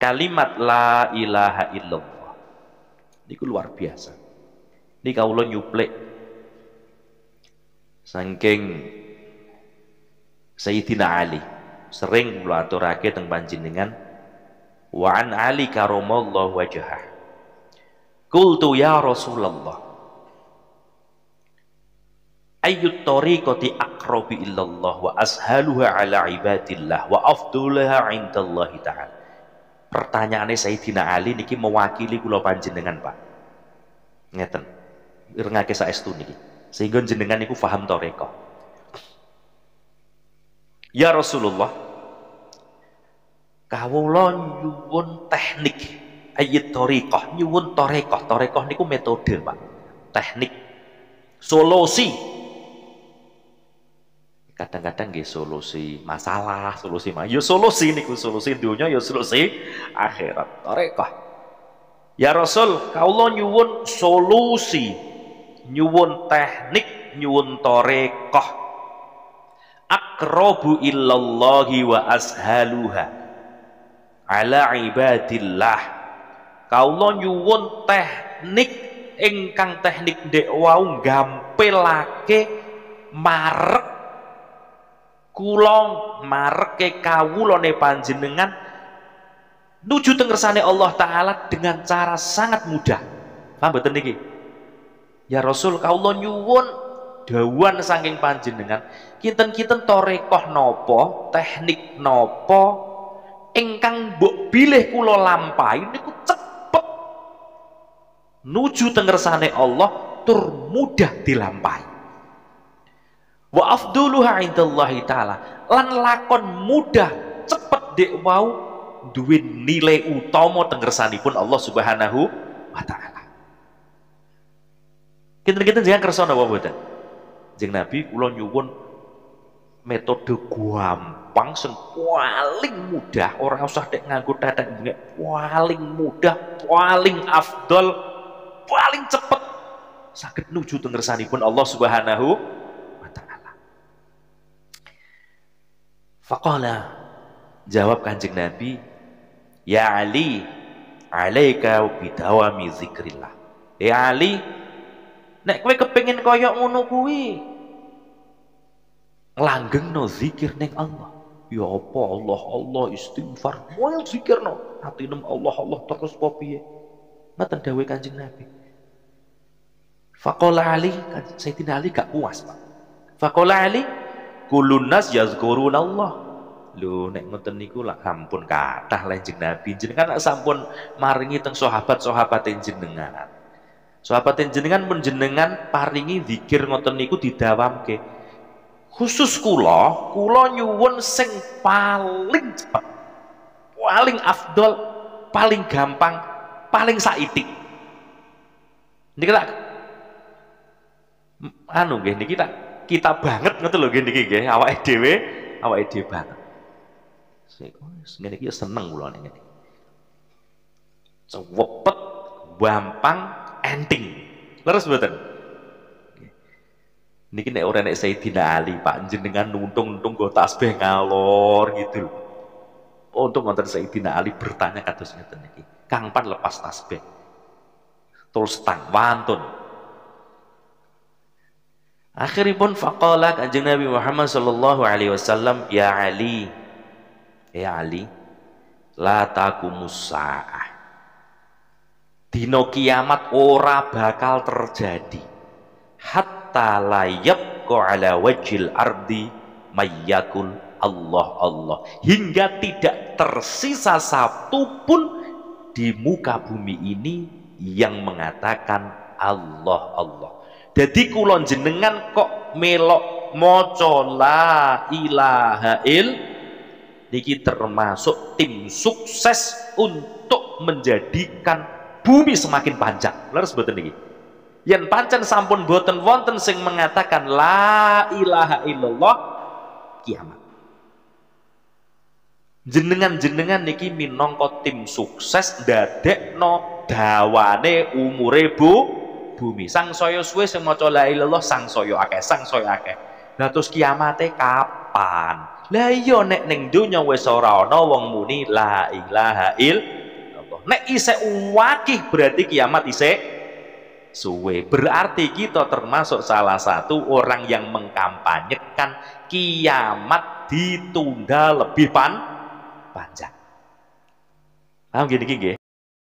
kalimat la ilaha illallah. Niku luar biasa. Ini kaulah nyuplek. Saking Sayyidina Ali. Sering kula aturake teng panjenengan. Wa an Ali karamallahu wajhah qultu ya Rasulullah. Ayyut tariqati aqrabi illallah wa ashaluha ala ibadillah wa afdulaha indallahi ta'ala pertanyaannya Sayyidina Ali niki mewakili kula panjenengan Pak. Ngeten. Irengake saestu niki. Sehingga jenengan niku paham toreko Ya Rasulullah kawula nyuwun teknik. Ayat torikoh nyuwun torekoh torekoh niku metode Pak. Teknik. Solusi kadang-kadang nggih solusi masalah solusi mah ya solusi niku solusi dunia ya solusi akhirat. Torekoh ya Rasul kawula nyuwun solusi nyuwun teknik nyuwun torekoh akrobu illallahi wa ashaluha ala ibadillah. Kaula nyuwun teknik ingkang teknik dek wau gampilake marek kula mareke kawulane panjenengan nuju teng Allah taala dengan cara sangat mudah. Paham mboten niki? Ya Rasul kaula nyuwun dawan saking panjenengan. Kinten-kinten torekoh nopo teknik nopo ingkang mbok bilih kula lampahi niku cepet. Nuju tengersane Allah tur mudah dilampahi wa afduluha indallahi taala. Lan lakon mudah cepet dek wau duwe nilai utama tengersanipun Allah Subhanahu wa taala. Kinten-kinten jangan kersa napa mboten? Jeng Nabi kula nyuwun metode gampang sing paling mudah. Orang usah dek nganggo tetek paling mudah paling afdol paling cepet sakit nuju teng pun Allah Subhanahu wa taala faqala. Jawab Kanjeng Nabi ya Ali alaika bidawami zikrillah. Ya Ali nek kowe kepengin koyok ngono kuwi? No zikir neng Allah. Ya apa? Allah Allah istighfar. Moel zikirno. Nem Allah Allah terus kopi ngoten dawuh Kanjeng Nabi. Faqala Ali Sayyidina Ali gak puas Pak. Faqala Ali kulun nas yazkurun Allah. Lho nek ngoten niku lah sampun kathah Kanjeng Nabi. Jenengan sampun maringi teng sahabat-sahabat jenengan. Sahabat jenengan pun jenengan paringi zikir ngoten niku didawamke. Khusus kula kula nyuwun sing paling cepat paling afdol paling gampang paling saitik ini kita anu nggih niki tak kita banget ngoten lho nggih niki nggih awake dhewe awake banget. Ngene iki ya seneng kula niki cepet gampang ending terus mboten? Niki nek ora nek Sayyidina Ali, Pak jenengan nuntung-nuntung go tasbih ngalor gitu Untuk ngonten Sayyidina Ali bertanya kados ngeten niki. Kang pan lepas tasbih. Terus tang wantun. Akhiripun faqala Kanjeng Nabi Muhammad sallallahu alaihi wasallam, "Ya Ali, ya Ali, la taqumus saah." Dino kiamat ora bakal terjadi. Hatta hatta la yabqa ala wajil ardi mayyakul Allah Allah hingga tidak tersisa satu pun di muka bumi ini yang mengatakan Allah Allah. Jadi kulon jenengan kok melok moco la ilaha il niki termasuk tim sukses untuk menjadikan bumi semakin panjang. Leres betul niki? Yang pancen sampun boten wonten sing mengatakan la ilaha illallah kiamat. Jenengan-jenengan niki minangka tim sukses no dawane umure bu bumi sang saya suwe sing maca la ilallah sang saya akeh sang saya akeh nah terus kiamate kapan Lah iya nek ning donya wis ora ana wong muni la ilaha illallah. Nek isih wakih berarti kiamat isih suwe. Berarti kita termasuk salah satu orang yang mengkampanyekan kiamat ditunda lebih pan panjang. Paham gini gini